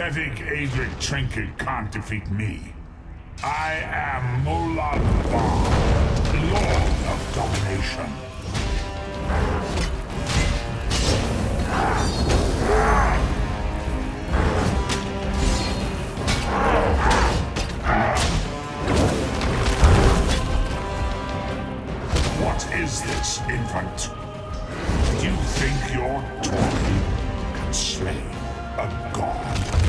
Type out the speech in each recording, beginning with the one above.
pathetic Aedric trinket can't defeat me. I am Molag Bal, Lord of Domination. What is this, infant? Do you think your toy can slay a god?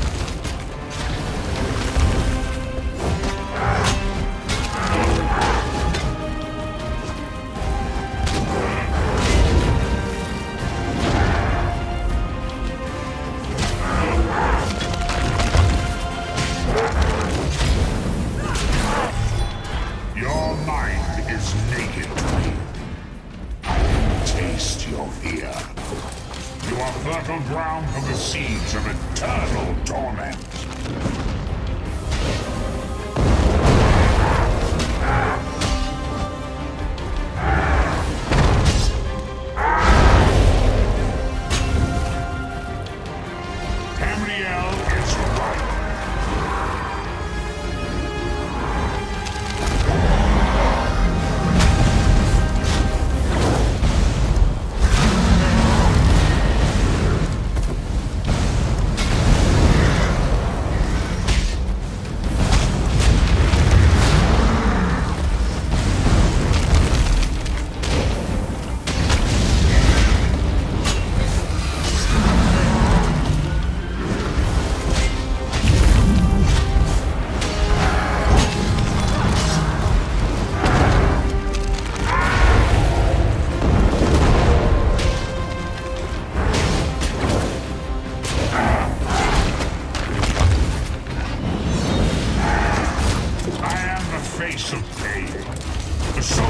Fertile ground for the seeds of eternal torment.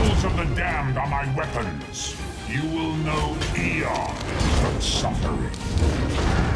Souls of the damned are my weapons. You will know eons of suffering.